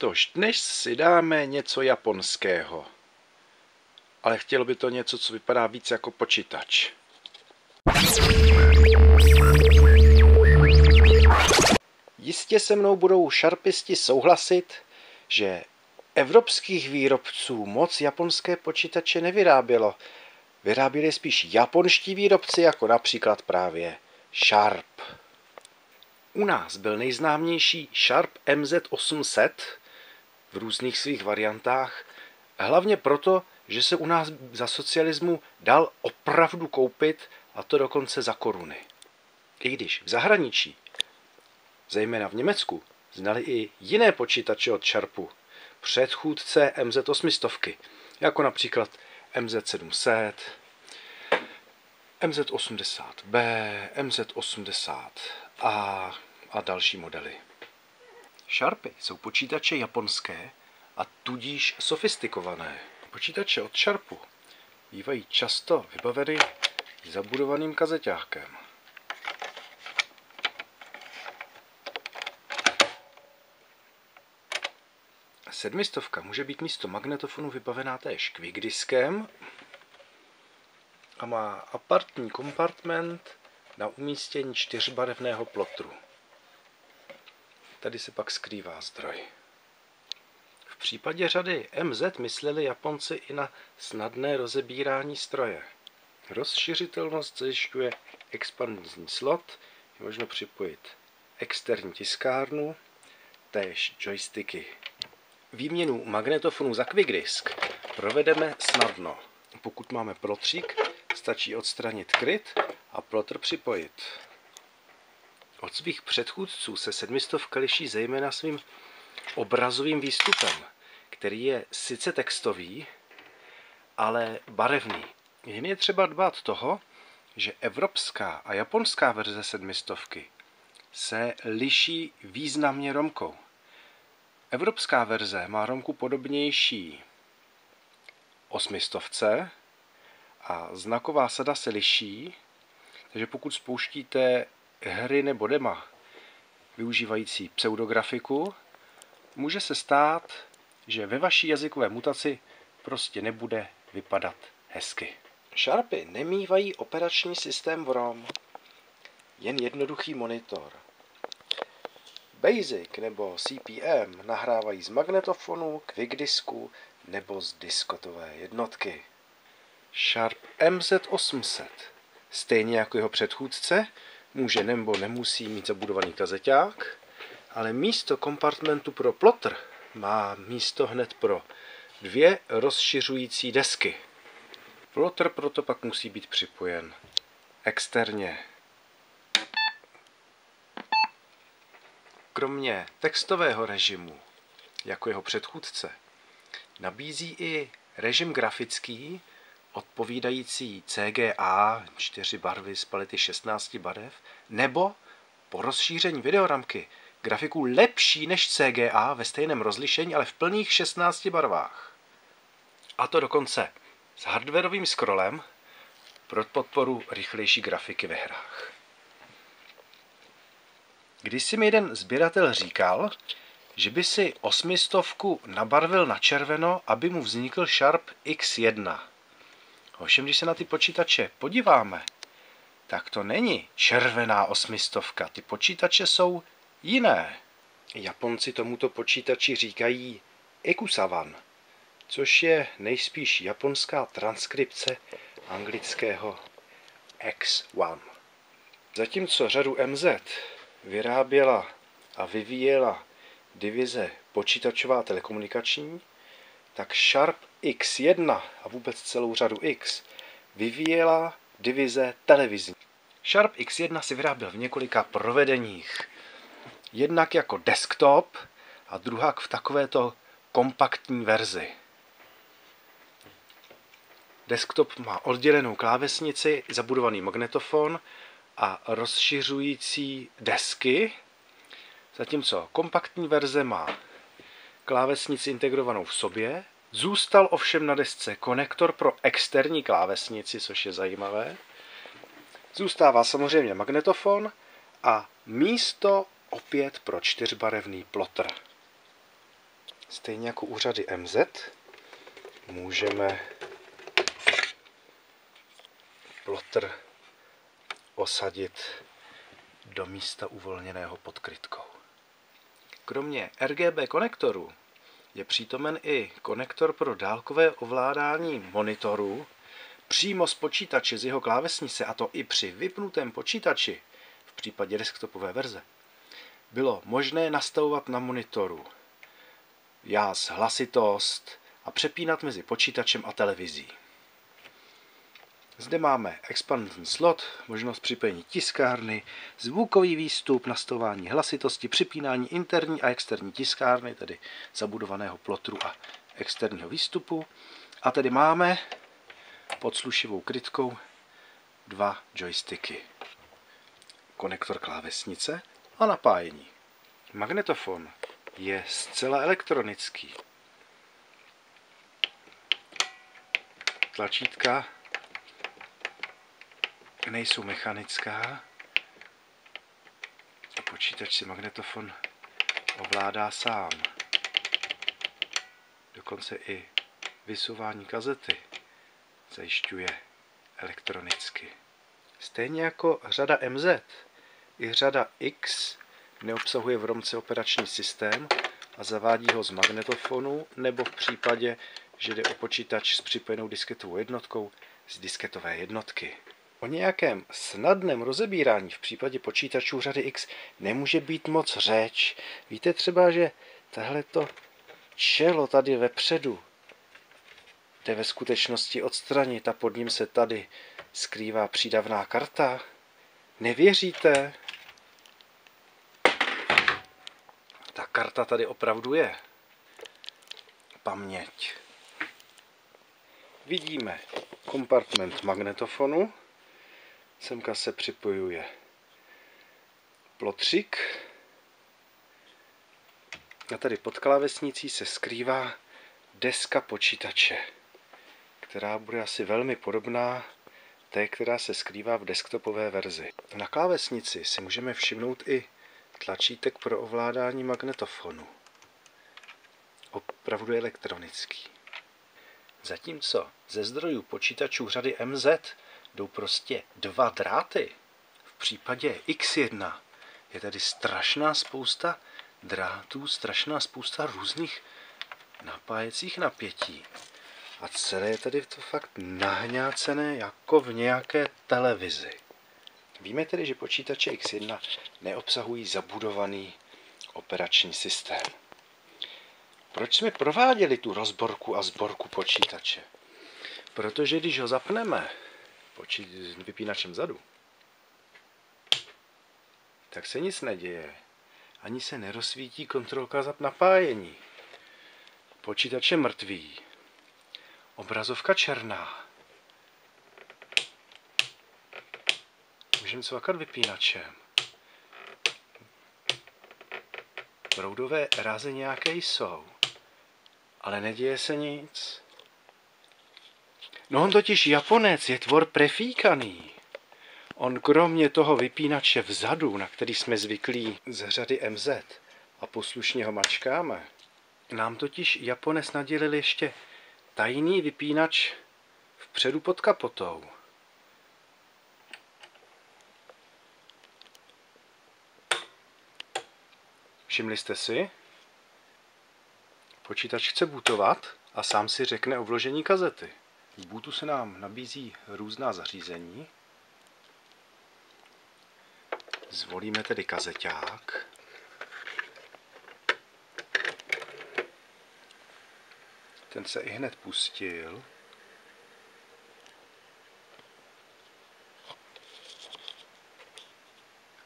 Tož dnes si dáme něco japonského. Ale chtělo by to něco, co vypadá víc jako počítač. Jistě se mnou budou šarpisti souhlasit, že evropských výrobců moc japonské počítače nevyrábělo. Vyráběli spíš japonští výrobci, jako například právě Sharp. U nás byl nejznámější Sharp MZ800 v různých svých variantách, hlavně proto, že se u nás za socialismu dal opravdu koupit, a to dokonce za koruny. I když v zahraničí, zejména v Německu, znali i jiné počítače od Sharpu, předchůdce MZ800, jako například MZ700, MZ80B, MZ80A a další modely. Sharpy jsou počítače japonské a tudíž sofistikované. Počítače od Sharpu bývají často vybaveny zabudovaným kazeťákem. Sedmistovka může být místo magnetofonu vybavená též quickdiskem a má apartní kompartment na umístění čtyřbarevného plotru. Tady se pak skrývá zdroj. V případě řady MZ mysleli Japonci i na snadné rozebírání stroje. Rozšiřitelnost zajišťuje expandní slot, je možno připojit externí tiskárnu, též joysticky. Výměnu magnetofonu za quickdisk provedeme snadno. Pokud máme plotřík, stačí odstranit kryt a plotr připojit. Od svých předchůdců se sedmistovka liší zejména svým obrazovým výstupem, který je sice textový, ale barevný. Jen je třeba dbát toho, že evropská a japonská verze sedmistovky se liší významně romkou. Evropská verze má romku podobnější osmistovce a znaková sada se liší, takže pokud spouštíte hry nebo dema využívající pseudografiku, může se stát, že ve vaší jazykové mutaci prostě nebude vypadat hezky. Sharpy nemývají operační systém v ROM, jen jednoduchý monitor. Basic nebo CPM nahrávají z magnetofonu, quickdisku nebo z diskotové jednotky. Sharp MZ800, stejně jako jeho předchůdce, může nebo nemusí mít zabudovaný kazeťák, ale místo kompartmentu pro plotr má místo hned pro dvě rozšiřující desky. Plotr proto pak musí být připojen externě. Kromě textového režimu, jako jeho předchůdce, nabízí i režim grafický, odpovídající CGA, čtyři barvy z palety 16 barev, nebo po rozšíření videoramky grafiku lepší než CGA ve stejném rozlišení, ale v plných 16 barvách. A to dokonce s hardwareovým scrollem pro podporu rychlejší grafiky ve hrách. Když si mi jeden sběratel říkal, že by si osmistovku nabarvil na červeno, aby mu vznikl Sharp X1. Ovšem, když se na ty počítače podíváme, tak to není červená osmistovka. Ty počítače jsou jiné. Japonci tomuto počítači říkají Ekusavan, což je nejspíš japonská transkripce anglického X1. Zatímco řadu MZ vyráběla a vyvíjela divize počítačová telekomunikační, tak Sharp X1 a vůbec celou řadu X vyvíjela divize televizní. Sharp X1 si vyráběl v několika provedeních. Jednak jako desktop a druhá v takovéto kompaktní verzi. Desktop má oddělenou klávesnici, zabudovaný magnetofon a rozšiřující desky, zatímco kompaktní verze má klávesnici integrovanou v sobě, Zůstal ovšem na desce konektor pro externí klávesnici, což je zajímavé. Zůstává samozřejmě magnetofon a místo opět pro čtyřbarevný plotr. Stejně jako u řady MZ můžeme plotr osadit do místa uvolněného pod krytkou. Kromě RGB konektoru je přítomen i konektor pro dálkové ovládání monitoru přímo z počítače z jeho klávesnice, a to i při vypnutém počítači v případě desktopové verze. Bylo možné nastavovat na monitoru jas, hlasitost a přepínat mezi počítačem a televizí. Zde máme expandní slot, možnost připojení tiskárny, zvukový výstup, nastavování hlasitosti, připínání interní a externí tiskárny, tedy zabudovaného plotru a externího výstupu. A tedy máme pod slušivou krytkou dva joysticky. Konektor klávesnice a napájení. Magnetofon je zcela elektronický. Tlačítka nejsou mechanická. A počítač si magnetofon ovládá sám. Dokonce i vysouvání kazety zajišťuje elektronicky. Stejně jako řada MZ, i řada X neobsahuje v romce operační systém a zavádí ho z magnetofonu nebo v případě, že jde o počítač s připojenou disketovou jednotkou z disketové jednotky. O nějakém snadném rozebírání v případě počítačů řady X nemůže být moc řeč. Víte třeba, že to čelo tady vepředu jde ve skutečnosti odstranit a pod ním se tady skrývá přídavná karta? Nevěříte? Ta karta tady opravdu je. Paměť. Vidíme kompartment magnetofonu. Semka se připojuje plotřik. A tady pod klávesnicí se skrývá deska počítače, která bude asi velmi podobná té, která se skrývá v desktopové verzi. Na klávesnici si můžeme všimnout i tlačítek pro ovládání magnetofonu. Opravdu elektronický. Zatímco ze zdrojů počítačů řady MZ jdou prostě dva dráty, v případě X1 je tady strašná spousta drátů, strašná spousta různých napájecích napětí. A celé je tady to fakt nahňácené jako v nějaké televizi. Víme tedy, že počítače X1 neobsahují zabudovaný operační systém. Proč jsme prováděli tu rozborku a sborku počítače? Protože když ho zapneme počít, vypínačem zadu, tak se nic neděje. Ani se nerozsvítí kontrolka zap napájení. Počítač je mrtvý. Obrazovka černá. Můžeme cvakat vypínačem. Proudové rázy nějaké jsou, ale neděje se nic. No on totiž Japonec je tvor prefíkaný. On kromě toho vypínače vzadu, na který jsme zvyklí z řady MZ a poslušně ho mačkáme, nám totiž Japonec nadělil ještě tajný vypínač vpředu pod kapotou. Všimli jste si? Počítač chce bootovat a sám si řekne o vložení kazety. V bootu se nám nabízí různá zařízení. Zvolíme tedy kazeťák. Ten se i hned pustil.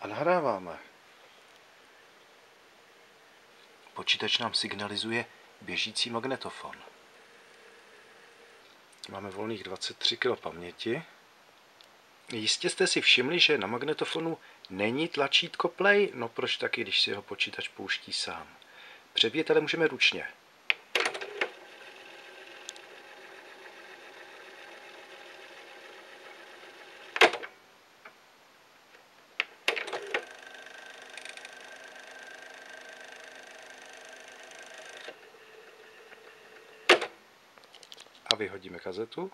A nahráváme. Počítač nám signalizuje běžící magnetofon. Máme volných 23 kg paměti. Jistě jste si všimli, že na magnetofonu není tlačítko play, no proč taky, když si ho počítač pouští sám. Přebíjet ale můžeme ručně. A vyhodíme kazetu.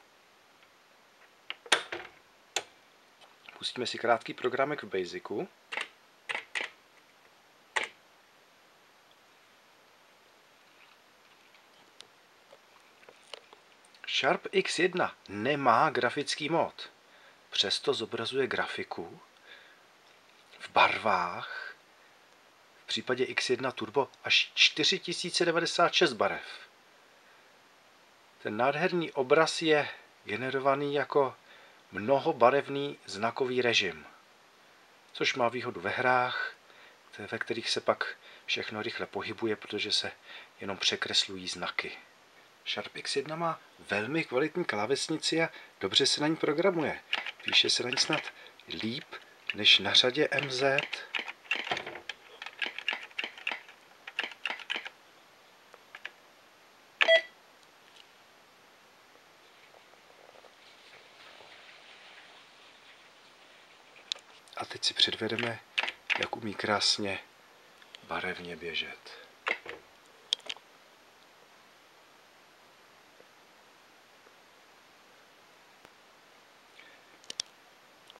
Pustíme si krátký programek v Basicu. Sharp X1 nemá grafický mod, přesto zobrazuje grafiku v barvách, v případě X1 Turbo až 4096 barev. Ten nádherný obraz je generovaný jako mnohobarevný znakový režim, což má výhodu ve hrách, ve kterých se pak všechno rychle pohybuje, protože se jenom překreslují znaky. Sharp X1 má velmi kvalitní klávesnici a dobře se na ní programuje. Píše se na ní snad líp než na řadě MZ. Teď si předvedeme, jak umí krásně barevně běžet.